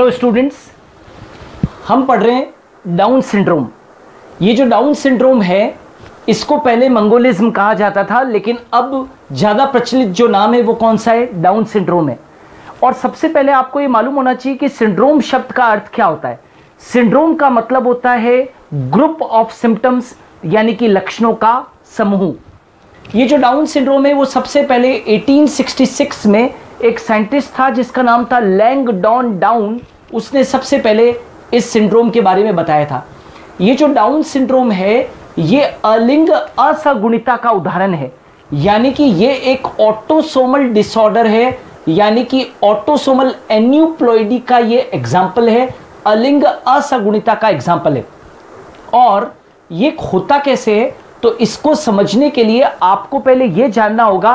Hello students हम पढ़ रहे हैं डाउन सिंड्रोम ये जो डाउन सिंड्रोम है, इसको पहले मंगोलिज्म कहा जाता था, लेकिन अब ज़्यादा प्रचलित जो नाम है, वो कौन सा है? डाउन सिंड्रोम है। और सबसे पहले आपको ये मालूम होना चाहिए कि सिंड्रोम शब्द का अर्थ क्या होता है। सिंड्रोम का मतलब होता है ग्रुप ऑफ़ सिम्टम्स यानी कि लक्षणों का समूह। ये जो डाउन सिंड्रोम है, वो सबसे पहले 1866 में एक साइंटिस्ट था जिसका नाम था लैंग डॉन डाउन। उसने सबसे पहले इस सिंड्रोम के बारे में बताया था। ये जो डाउन सिंड्रोम है, ये अलिंग असगुणिता का उदाहरण है। यानी कि ये एक ऑटोसोमल डिसऑर्डर है, यानी कि ऑटोसोमल एन्यूप्लॉइडी का ये एग्ज़ाम्पल है, अलिंग असगुणिता का एग्ज़ाम्पल है। और ये होता कैसे है तो इसको समझने के लिए आपको पहले यह जानना होगा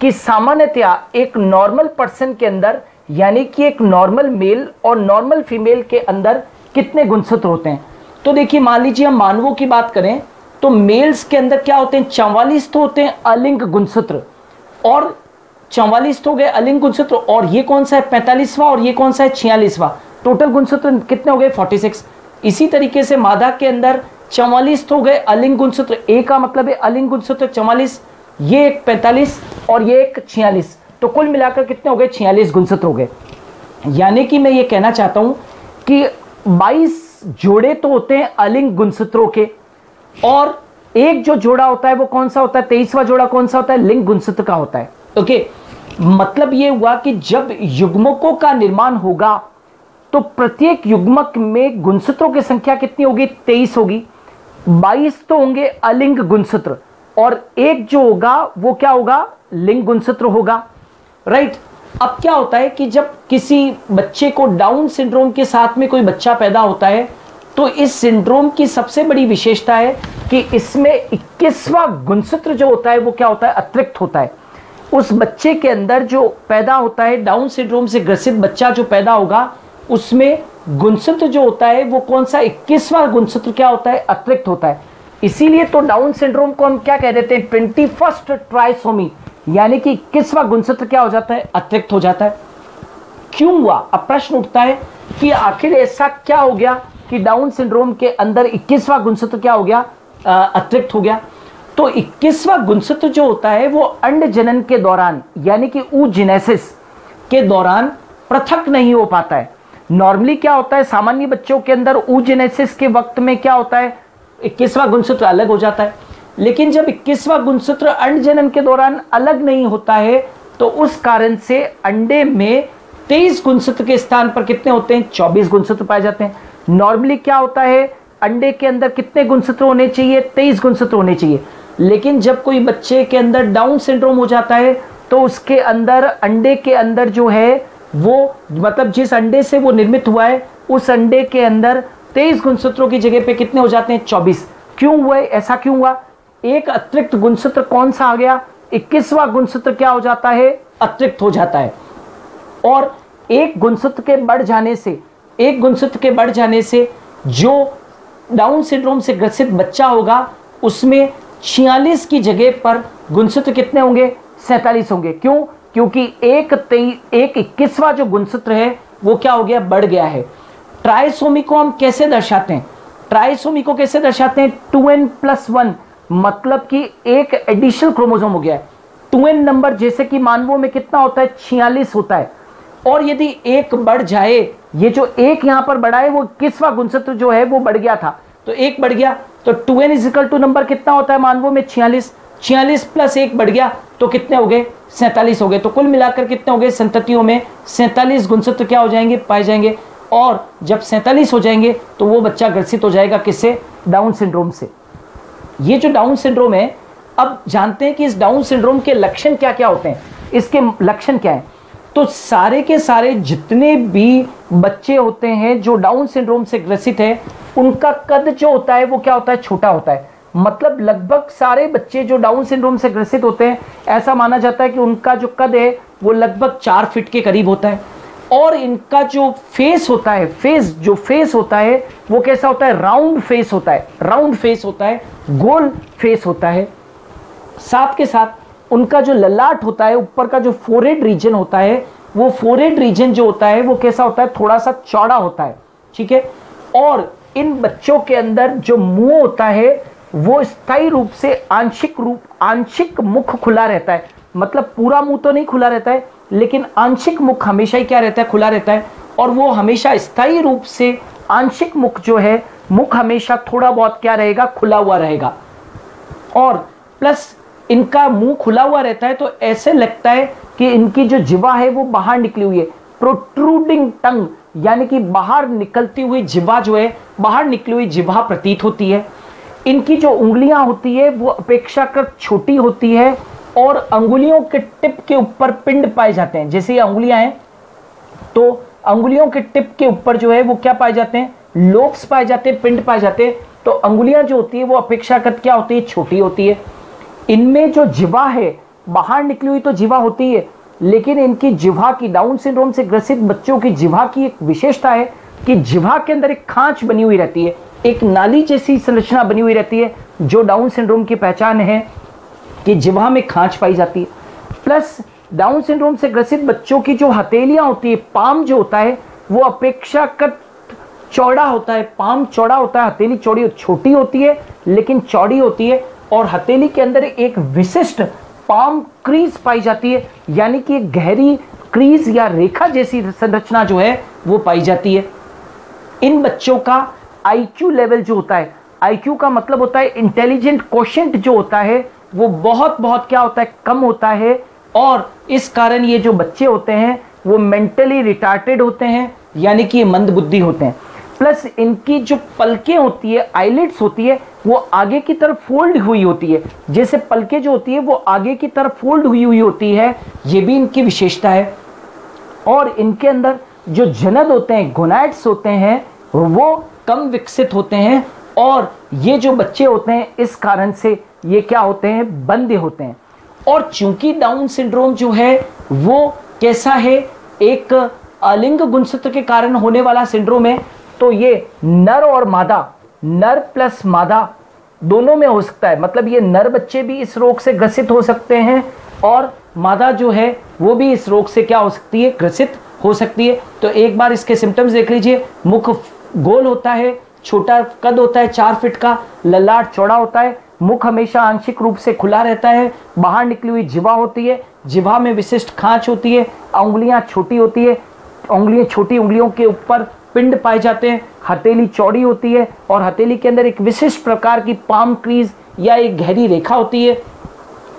कि सामान्यतया एक नॉर्मल पर्सन के अंदर, यानी कि एक नॉर्मल मेल और नॉर्मल फीमेल के अंदर कितने गुणसूत्र होते हैं? तो देखिए, मान लीजिए हम मानवों की बात करें तो मेल्स के अंदर क्या होते हैं? चौवालीस तो होते हैं अलिंग गुणसूत्र। और चौवालीस तो हो गए अलिंग गुणसूत्र, और ये कौन सा है? पैंतालीसवा, और ये कौन सा है? छियालीसवा। टोटल गुणसूत्र कितने हो गए? फोर्टी सिक्स इसी तरीके से मादा के अंदर चौवालीस तो हो गए अलिंग गुणसूत्र। ए का मतलब है अलिंग गुणसूत्र चौवालीस, ये एक पैंतालीस और ये एक छियालीस। तो कुल मिलाकर कितने हो गए? छियालीस गुणसूत्र हो गए। यानी कि मैं ये कहना चाहता हूँ कि 22 जोड़े तो होते हैं अलिंग गुणसूत्रों के। और एक जो जोड़ा होता है वो कौन सा होता है? तेईसवा जोड़ा कौन सा होता है? लिंग गुणसूत्र का होता है। ओके? मतलब ये हुआ कि जब युग्मकों का निर्माण होगा तो प्रत्येक युग्मक में गुणसूत्रों की संख्या कितनी होगी? तेईस होगी। बाईस तो होंगे अलिंग गुणसूत्र और एक जो होगा, वो क्या होगा? लिंग गुणसूत्र होगा। राइट अब क्या होता है कि जब किसी बच्चे को डाउन सिंड्रोम के साथ में कोई बच्चा पैदा होता है तो इस सिंड्रोम की सबसे बड़ी विशेषता है कि इसमें 21वां गुणसूत्र जो होता है, वो क्या होता है? अतिरिक्त होता है। उस बच्चे के अंदर जो पैदा होता है डाउन सिंड्रोम से ग्रसित बच्चा जो पैदा होगा, उसमें गुणसूत्र जो होता है, वो कौन सा? 21वां गुणसूत्र क्या होता है? अतिरिक्त होता है। इसीलिए तो डाउन सिंड्रोम को हम क्या कह देते हैं? Twenty first trisomy. यानी कि इक्कीसवां गुणसूत्र क्या हो जाता है? अतिरिक्त हो जाता है। क्यों हुआ? अब प्रश्न उठता है कि आखिर ऐसा क्या हो गया कि डाउन सिंड्रोम के अंदर इक्कीसवां गुणसूत्र क्या हो गया? अतिरिक्त हो गया। तो इक्कीसवां गुणसूत्र जो होता है, वो अंड जनन के दौरान, यानी कि ऊजिनेसिस के दौरान पृथक नहीं हो पाता है। नॉर्मली क्या होता है? सामान्य बच्चों के अंदर ऊजिनेसिस के वक्त में क्या होता है? इक्कीसवां गुणसूत्र अलग हो जाता है। लेकिन जब इक्कीसवां गुणसूत्र अंड जनन के दौरान अलग नहीं होता है तो उस कारण से अंडे में तेईस गुणसूत्र के स्थान पर कितने होते हैं? चौबीस गुणसूत्र पाए जाते हैं। नॉर्मली क्या होता है? अंडे के अंदर कितने गुणसूत्र होने चाहिए? तेईस गुणसूत्र होने चाहिए। लेकिन जब कोई बच्चे के अंदर डाउन सिंड्रोम हो जाता है तो उसके अंदर अंडे के अंदर जो है, वो मतलब जिस अंडे से वो निर्मित हुआ है, उस अंडे के अंदर तेईस गुणसूत्रों की जगह पे कितने हो जाते हैं? चौबीस। क्यों हुआ ऐसा क्यों हुआ? एक अतिरिक्त गुणसूत्र कौन सा आ गया? इक्कीसवा गुणसूत्र क्या हो जाता है? अतिरिक्त हो जाता है। और एक गुणसूत्र के बढ़ जाने से, एक गुणसूत्र के बढ़ जाने से जो डाउन सिंड्रोम से ग्रसित बच्चा होगा, उसमें छियालीस की जगह पर गुणसूत्र कितने होंगे? सैतालीस होंगे। क्यों? क्योंकि एक तेई, एक इक्कीसवा जो गुणसूत्र है, वो क्या हो गया? बढ़ गया है। ट्राइसोमी को हम कैसे दर्शाते हैं? ट्राइसोमी को कैसे दर्शाते हैं? टू एन प्लस वन मतलब कि एक एडिशनल क्रोमोजोम हो गया है। टू एन नंबर जैसे कि मानवों में कितना होता है? छियालीस होता है। और यदि एक बढ़ जाए, ये जो एक यहाँ पर बढ़ा है, वो किसवा गुणसूत्र जो है, वो बढ़ गया था। तो एक बढ़ गया तो two n equal to number कितना होता है मानवों में? छियालीस। छियालीस प्लस एक बढ़ गया तो कितने हो गए? सैंतालीस हो गए। तो कुल मिलाकर कितने हो गए? संततियों में सैंतालीस गुणसूत्र क्या हो जाएँगे? पाए जाएँगे। और जब सैंतालीस हो जाएँगे तो वो बच्चा ग्रसित हो जाएगा किससे? डाउन सिंड्रोम से। ये जो डाउन सिंड्रोम है, अब जानते हैं कि इस डाउन सिंड्रोम के लक्षण क्या क्या होते हैं? इसके लक्षण क्या है? तो सारे के सारे जितने भी बच्चे होते हैं जो डाउन सिंड्रोम से ग्रसित है, उनका कद जो होता है, वो क्या होता है? छोटा होता है। मतलब लगभग सारे बच्चे जो डाउन सिंड्रोम से ग्रसित होते हैं, ऐसा माना जाता है कि उनका जो कद है, वो लगभग चार फीट के करीब होता है। और इनका जो फेस होता है फेस जो फेस होता है, वो कैसा होता है? राउंड फेस होता है। राउंड फेस होता है, गोल फेस होता है। साथ के साथ उनका जो ललाट होता है, ऊपर का जो फोरेड रीजन होता है, वो फोरेड रीजन जो होता है, वो कैसा होता है? थोड़ा सा चौड़ा होता है। ठीक है? और इन बच्चों के अंदर जो मुँह होता है, वो स्थायी रूप से आंशिक रूप, आंशिक मुख खुला रहता है। मतलब पूरा मुँह तो नहीं खुला रहता है लेकिन आंशिक मुख हमेशा ही क्या रहता है? खुला रहता है। और वो हमेशा स्थायी रूप से आंशिक मुख जो है, मुख हमेशा थोड़ा बहुत क्या रहेगा? खुला हुआ रहेगा। और प्लस इनका मुँह खुला हुआ रहता है तो ऐसे लगता है कि इनकी जो जिवा है, वो बाहर निकली हुई है। प्रोट्रूडिंग टंग, यानी कि बाहर निकलती हुई जिवा जो है, बाहर निकली हुई जिवा प्रतीत होती है। इनकी जो उंगलियाँ होती है, वो अपेक्षाकृत छोटी होती है और अंगुलियों के टिप के ऊपर पिंड पाए जाते हैं। जैसे ये अंगुलियाँ हैं तो अंगुलियों के टिप के ऊपर जो है, वो क्या पाए जाते हैं? लोब्स पाए जाते हैं, पिंड पाए जाते हैं। तो अंगुलियाँ जो होती है, वो अपेक्षाकृत क्या होती है? छोटी होती है। इनमें जो जिवा है, बाहर निकली हुई तो जिवा होती है, लेकिन इनकी जिवा की, डाउन सिंड्रोम से ग्रसित बच्चों की जिवा की एक विशेषता है कि जिवा के अंदर एक खांच बनी हुई रहती है। एक नाली जैसी संरचना बनी हुई रहती है, जो डाउन सिंड्रोम की पहचान है। कि जिवा में खांच पाई जाती है। प्लस डाउन सिंड्रोम से ग्रसित बच्चों की जो हथेलियाँ होती है, पाम जो होता है, वो अपेक्षाकृत चौड़ा होता है। पाम चौड़ा होता है, हथेली चौड़ी छोटी होती है, लेकिन चौड़ी होती है और हथेली के अंदर एक विशिष्ट पाम क्रीज पाई जाती है, यानी कि गहरी क्रीज या रेखा जैसी संरचना जो है, वो पाई जाती है। इन बच्चों का आईक्यू लेवल जो होता है आईक्यू का मतलब होता है इंटेलिजेंट क्वेश्चन जो होता है वो बहुत बहुत क्या होता है, कम होता है और इस कारण ये जो बच्चे होते हैं, वो मेंटली रिटार्टेड होते हैं, यानी कि ये मंद बुद्धि होते हैं। प्लस इनकी जो पलकें होती है आईलेट्स होती है, वो आगे की तरफ़ फोल्ड हुई होती है। जैसे पलकें जो होती है, वो आगे की तरफ़ फोल्ड हुई हुई होती है, ये भी इनकी विशेषता है। और इनके अंदर जो जनद होते हैं गोनाइट्स होते हैं, वो कम विकसित होते हैं और ये जो बच्चे होते हैं, इस कारण से ये क्या होते हैं? बंदे होते हैं। और चूँकि डाउन सिंड्रोम जो है, वो कैसा है? एक अलिंग गुणसूत्र के कारण होने वाला सिंड्रोम है। तो ये नर और मादा, नर प्लस मादा दोनों में हो सकता है। मतलब ये नर बच्चे भी इस रोग से ग्रसित हो सकते हैं और मादा जो है, वो भी इस रोग से क्या हो सकती है? ग्रसित हो सकती है। तो एक बार इसके सिम्टम्स देख लीजिए। मुख गोल होता है छोटा कद होता है चार फिट का, ललाट चौड़ा होता है, मुख हमेशा आंशिक रूप से खुला रहता है, बाहर निकली हुई जिवा होती है, जिवा में विशिष्ट खांच होती है, उंगलियाँ छोटी होती है, उंगलियाँ छोटी उंगलियों के ऊपर पिंड पाए जाते हैं, हथेली चौड़ी होती है और हथेली के अंदर एक विशिष्ट प्रकार की पाम क्रीज या एक गहरी रेखा होती है।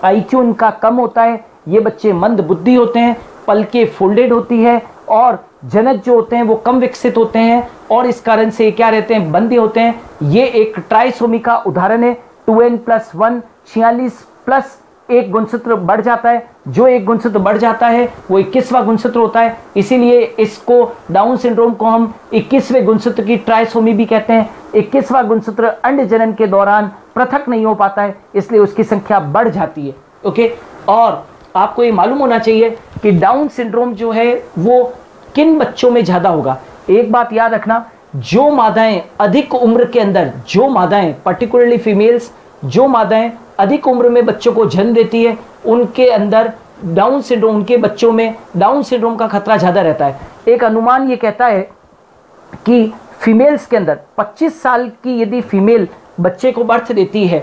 आईक्यू इनका कम होता है, ये बच्चे मंद बुद्धि होते हैं पलके फोल्डेड होती है और जनक जो होते हैं, वो कम विकसित होते हैं और इस कारण से क्या रहते हैं, बंदे होते हैं। ये एक ट्राइसोमी का उदाहरण है। टू एन प्लस वन, छियालीस प्लस एक गुणसूत्र बढ़ जाता है। जो एक गुणसूत्र बढ़ जाता है, वो इक्कीसवा गुणसूत्र होता है। इसीलिए इसको डाउन सिंड्रोम को हम इक्कीसवें गुणसूत्र की ट्राइसोमी भी कहते हैं। इक्कीसवा गुणसूत्र अंड जनन के दौरान पृथक नहीं हो पाता है, इसलिए उसकी संख्या बढ़ जाती है। ओके? और आपको ये मालूम होना चाहिए कि डाउन सिंड्रोम जो है, वो किन बच्चों में ज़्यादा होगा? एक बात याद रखना, जो मादाएँ अधिक उम्र के अंदर, जो मादाएँ पर्टिकुलरली फीमेल्स जो मादाएँ अधिक उम्र में बच्चों को जन्म देती है, उनके अंदर डाउन सिंड्रोम उनके बच्चों में डाउन सिंड्रोम का खतरा ज़्यादा रहता है। एक अनुमान ये कहता है कि फीमेल्स के अंदर 25 साल की यदि फीमेल बच्चे को बर्थ देती है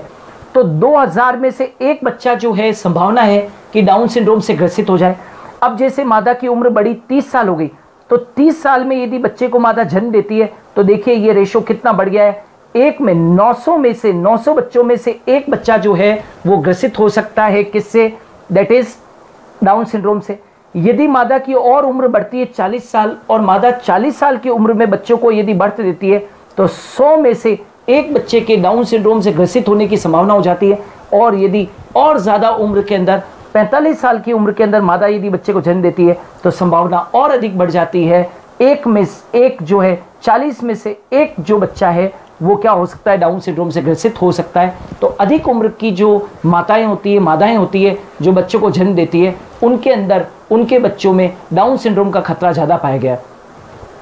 तो 2000 में से एक बच्चा जो है, संभावना है कि डाउन सिंड्रोम से ग्रसित हो जाए। अब जैसे मादा की उम्र बड़ी 30 साल हो गई तो 30 साल में यदि बच्चे को मादा जन्म देती है तो देखिए ये रेशो कितना बढ़ गया है। एक में 900 में से 900 बच्चों में से एक बच्चा जो है, वो ग्रसित हो सकता है किससे? दैट इज़ डाउन सिंड्रोम से। यदि मादा की और उम्र बढ़ती है 40 साल, और मादा 40 साल की उम्र में बच्चों को यदि बर्थ देती है तो 100 में से एक बच्चे के डाउन सिंड्रोम से ग्रसित होने की संभावना हो जाती है। और यदि और ज़्यादा उम्र के अंदर 45 साल की उम्र के अंदर मादा यदि बच्चे को जन्म देती है तो संभावना और अधिक बढ़ जाती है। एक में एक जो है 40 में से एक जो बच्चा है वो क्या हो सकता है? डाउन सिंड्रोम से ग्रसित हो सकता है। तो अधिक उम्र की जो माताएँ होती है मादाएँ होती है जो बच्चों को जन्म देती है उनके अंदर उनके बच्चों में डाउन सिंड्रोम का खतरा ज़्यादा पाया गया।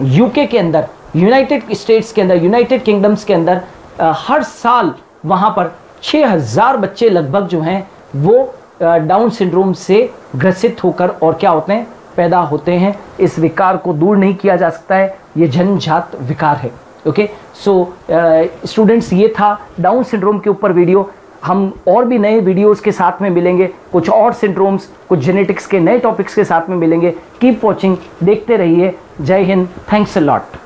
यूके के अंदर यूनाइटेड स्टेट्स के अंदर यूनाइटेड किंगडम्स के अंदर आ, हर साल वहाँ पर 6000 बच्चे लगभग जो हैं वो डाउन सिंड्रोम से ग्रसित होकर और क्या होते हैं? पैदा होते हैं। इस विकार को दूर नहीं किया जा सकता है। ये जन्मजात विकार है। ओके सो स्टूडेंट्स ये था डाउन सिंड्रोम के ऊपर वीडियो हम और भी नए वीडियोस के साथ में मिलेंगे। कुछ और सिंड्रोम्स कुछ जेनेटिक्स के नए टॉपिक्स के साथ में मिलेंगे। कीप वॉचिंग देखते रहिए। जय हिंद। Thanks a lot